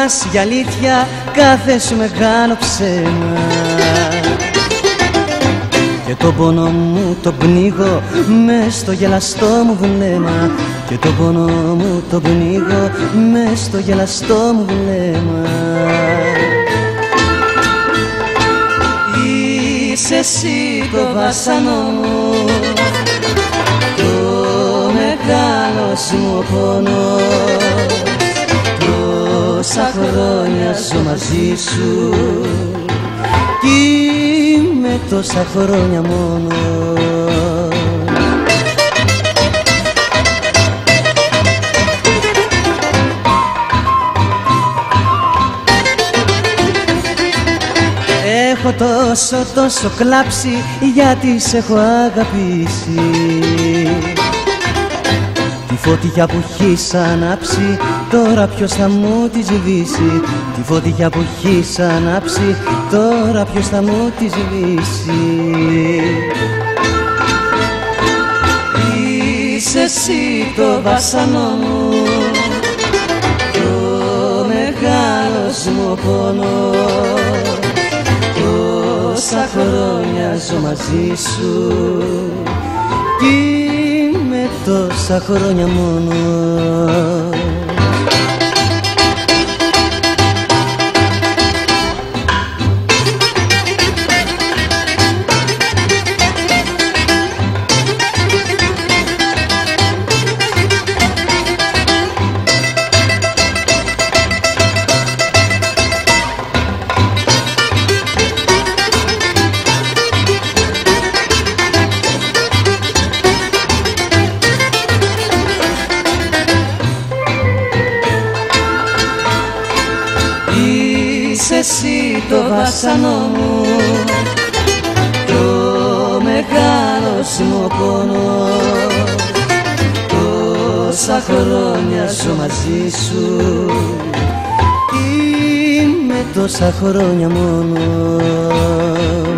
ξεχνάς για αλήθεια κάθε σου μεγάλο ψέμα. Και το πόνο μου το πνίγω μες στο γελαστό μου βλέμμα. Και το πόνο μου το πνίγω μες στο γελαστό μου βλέμμα. Είσαι εσύ το βάσανο μου Το μεγάλο μου πόνος χρόνια ζω μαζί σου. Με τόσα χρόνια μόνος. Έχω τόσο τόσο κλάψει γιατί σε έχω αγαπήσει. Τη φωτιά που έχει ανάψει Τώρα ποιος θα μου τη σβήσει. Τη φωτιά που έχει ανάψει Τώρα ποιος θα μου τη σβήσει. Είσαι εσύ το βασανό μου Το μεγάλος μου πόνος. Τόσα χρόνια ζω μαζί σου. Κι είμαι τόσα χρόνια μόνος εσύ το βάσανο μου. Το μεγάλο μου πόνος. Τόσα χρόνια ζω μαζί σου. Είμαι τόσα χρόνια μόνος